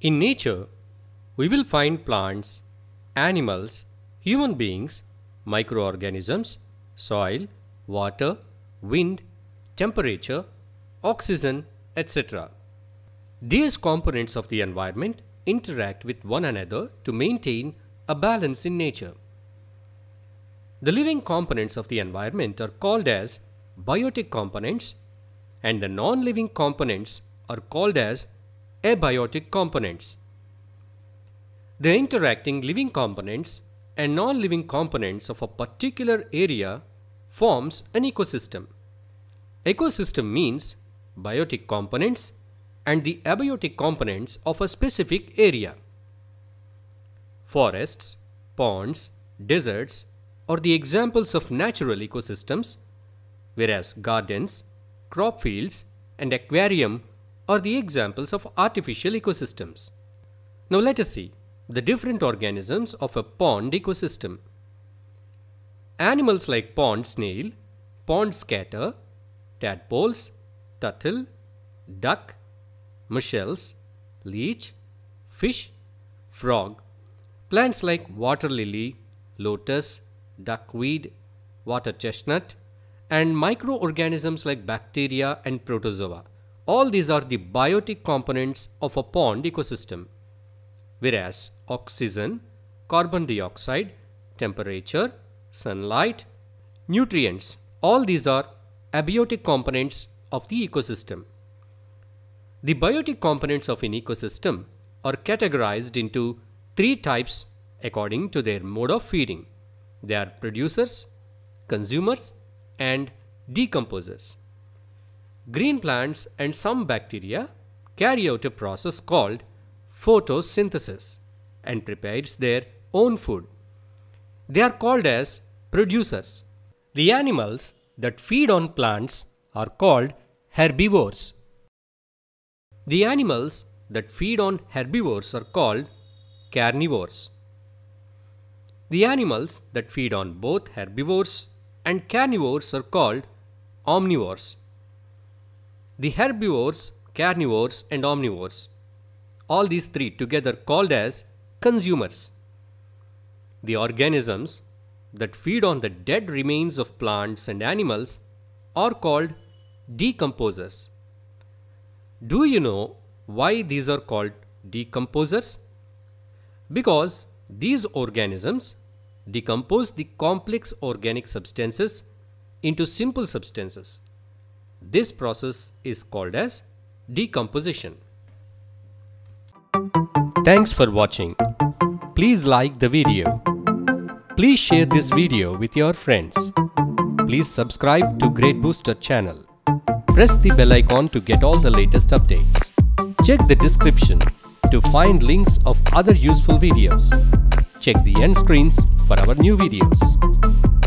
In nature, we will find plants, animals, human beings, microorganisms, soil, water, wind, temperature, oxygen, etc. These components of the environment interact with one another to maintain a balance in nature. The living components of the environment are called as biotic components and the non-living components are called as abiotic components. The interacting living components and non-living components of a particular area forms an ecosystem. Ecosystem means biotic components and the abiotic components of a specific area. Forests, ponds, deserts are the examples of natural ecosystems, whereas gardens, crop fields, and aquarium are the examples of artificial ecosystems. Now let us see the different organisms of a pond ecosystem. Animals like pond snail, pond skater, tadpoles, turtle, duck, mussels, leech, fish, frog, plants like water lily, lotus, duckweed, water chestnut, and microorganisms like bacteria and protozoa. All these are the biotic components of a pond ecosystem. Whereas oxygen, carbon dioxide, temperature, sunlight, nutrients, all these are abiotic components of the ecosystem. The biotic components of an ecosystem are categorized into three types according to their mode of feeding. They are producers, consumers, and decomposers. Green plants and some bacteria carry out a process called photosynthesis and prepares their own food. They are called as producers. The animals that feed on plants are called herbivores. The animals that feed on herbivores are called carnivores. The animals that feed on both herbivores and carnivores are called omnivores. The herbivores, carnivores and omnivores, all these three together called as consumers. The organisms that feed on the dead remains of plants and animals are called decomposers. Do you know why these are called decomposers? Because these organisms decompose the complex organic substances into simple substances. This process is called as decomposition. Thanks for watching. Please like the video. Please share this video with your friends. Please subscribe to Grade Booster channel. Press the bell icon to get all the latest updates. Check the description to find links of other useful videos. Check the end screens for our new videos.